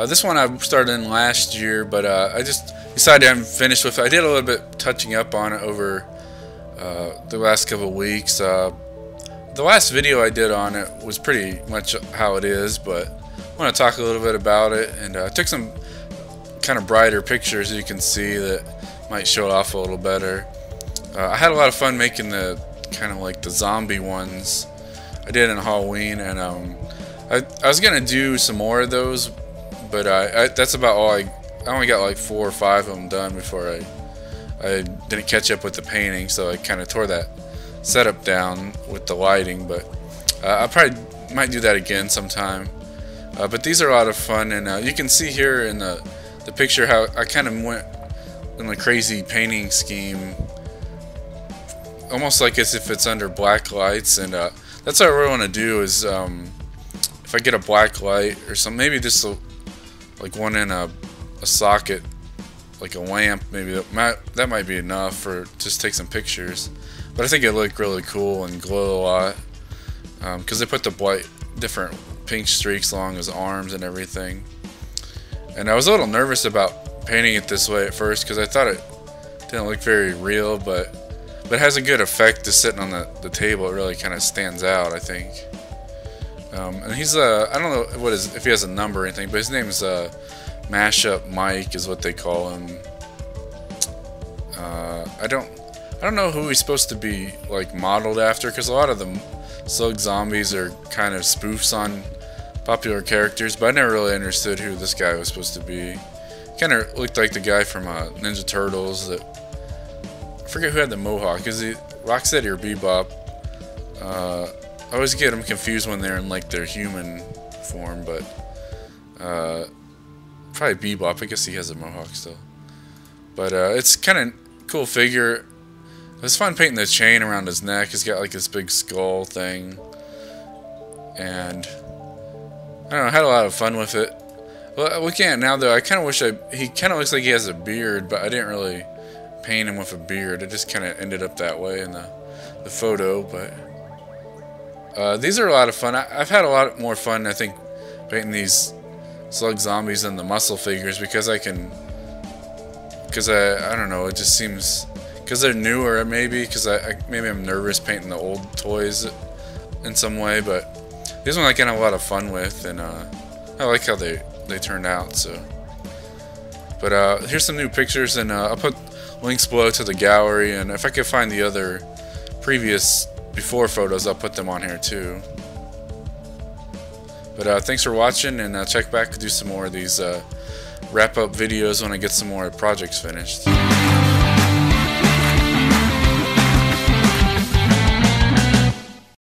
Uh, this one I started in last year, but uh, I just decided I'm finished with it. I did a little bit touching up on it over uh, the last couple weeks. Uh, the last video I did on it was pretty much how it is, but I want to talk a little bit about it. And uh, I took some kind of brighter pictures you can see that might show it off a little better. Uh, I had a lot of fun making the kind of like the zombie ones. I did in Halloween, and um, I, I was gonna do some more of those, but I, I, that's about all I. I only got like four or five of them done before I I didn't catch up with the painting, so I kind of tore that setup down with the lighting. But uh, I probably might do that again sometime. Uh, but these are a lot of fun, and uh, you can see here in the the picture how I kind of went in a crazy painting scheme, almost like as if it's under black lights, and uh, that's what I really want to do is um, if I get a black light or something, maybe just a, like one in a, a socket, like a lamp, maybe that might, that might be enough for just take some pictures. But I think it looked really cool and glow a lot because um, they put the white, different pink streaks along his arms and everything. And I was a little nervous about painting it this way at first because I thought it didn't look very real, but but it has a good effect just sitting on the, the table. It really kind of stands out, I think. Um, and he's uh, I don't know what is if he has a number or anything, but his name is uh, Mashup Mike is what they call him. Uh, I don't I don't know who he's supposed to be like modeled after because a lot of the Slug zombies are kind of spoofs on popular characters, but I never really understood who this guy was supposed to be. Kind of looked like the guy from uh, Ninja Turtles that I forget who had the mohawk. Is he Rocksteady or Bebop? Uh, I always get them confused when they're in like their human form, but uh, probably Bebop. I guess he has a mohawk still. But uh, it's kind of cool figure. It was fun painting the chain around his neck. He's got like this big skull thing, and I don't know. I had a lot of fun with it. Well, we can't now though. I kind of wish I. He kind of looks like he has a beard, but I didn't really paint him with a beard. It just kind of ended up that way in the the photo, but. Uh, these are a lot of fun. I, have had a lot more fun, I think, painting these slug zombies than the muscle figures because I can, because I, I don't know, it just seems, because they're newer maybe, because I, I, maybe I'm nervous painting the old toys in some way, but these ones I can have a lot of fun with, and uh, I like how they, they turned out, so. But uh, here's some new pictures, and uh, I'll put links below to the gallery, and if I could find the other previous before photos, I'll put them on here too. But uh, thanks for watching, and uh, check back to do some more of these uh, wrap-up videos when I get some more projects finished.